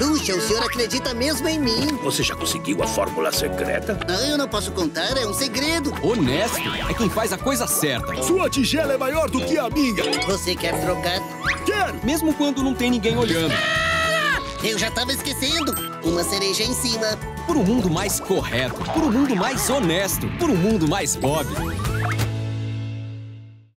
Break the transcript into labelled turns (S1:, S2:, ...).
S1: Puxa, o senhor acredita mesmo em mim?
S2: Você já conseguiu a fórmula secreta?
S1: Não, eu não posso contar, é um segredo.
S3: Honesto é quem faz a coisa certa.
S4: Sua tigela é maior do que a minha.
S1: Você quer trocar?
S4: Quero!
S3: Mesmo quando não tem ninguém olhando. Ah!
S1: Eu já tava esquecendo. Uma cereja em cima.
S3: Por um mundo mais correto, por um mundo mais honesto, por um mundo mais pobre.